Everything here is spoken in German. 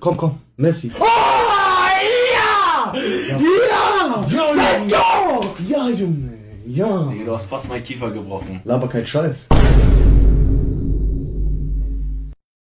Komm, komm, Messi. Oh, ja! Ja! Ja, Let's go! Ja, Junge, ja. Digga, du hast fast meinen Kiefer gebrochen. Laber kein Scheiß.